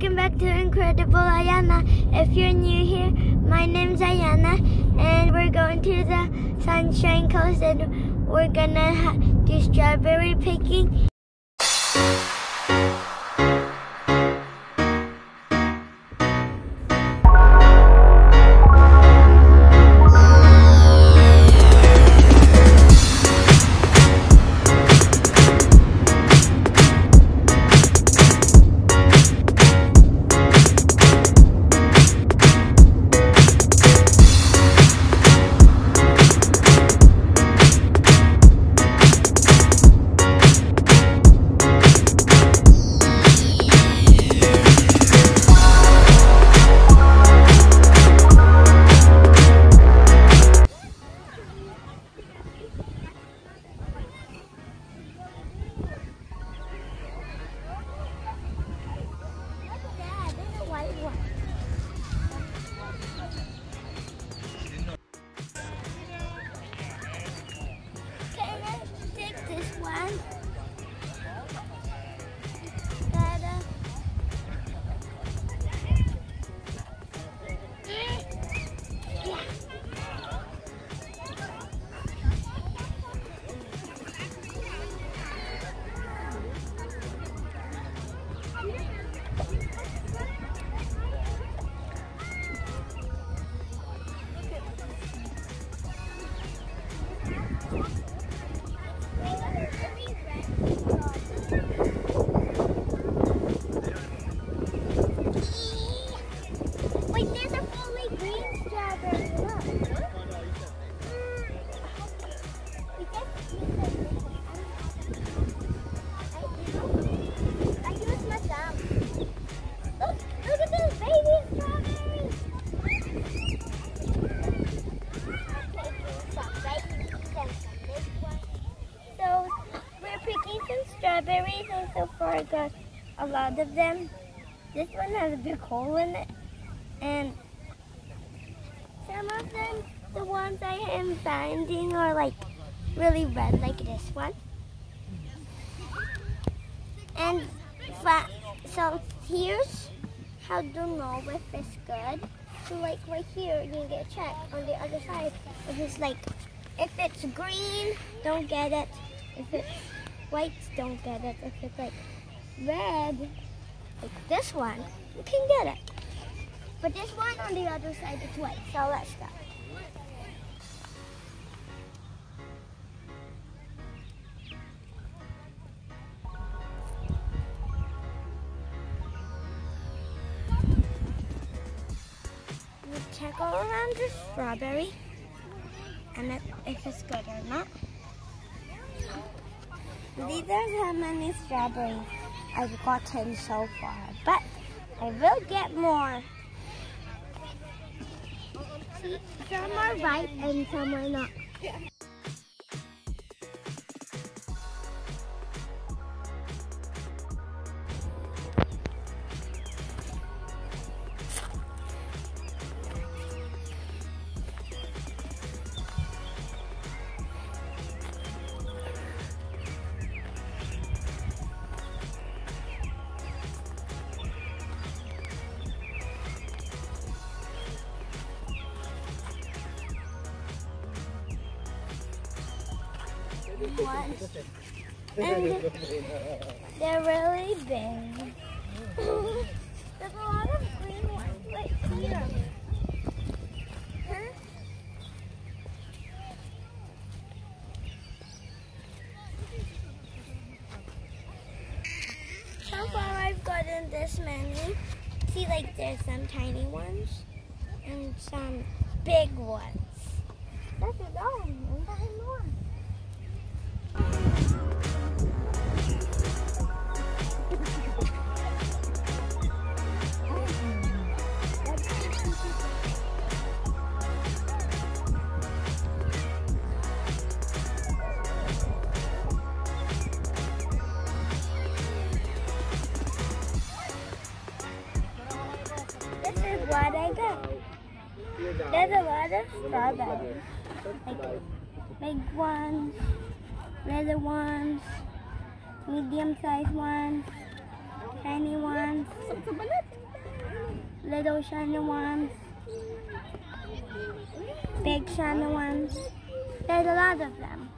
Welcome back to Incredible Ianna. If you're new here, my name's Ianna, and we're going to the Sunshine Coast, and we're gonna do strawberry picking. Strawberries and so far I got a lot of them. This one has a big hole in it and some of them, the ones I am finding are like really red like this one. And so here's how to know if it's good. So like right here, you get checked on the other side. If it's like, if it's green, don't get it. If it's white, don't get it. If it's like red, like this one, you can get it. But this one on the other side is white, so let's go. Check all around the strawberry and if it's good or not. These are how many strawberries I've gotten so far, but I will get more. See, some are ripe and some are not. And they're really big. There's a lot of green ones right here. So far I've gotten this many. See like there's some tiny ones and some big ones. That's it all. What I got. There's a lot of strawberries. Like big ones, little ones, medium sized ones, tiny ones. little shiny ones, big shiny ones. There's a lot of them.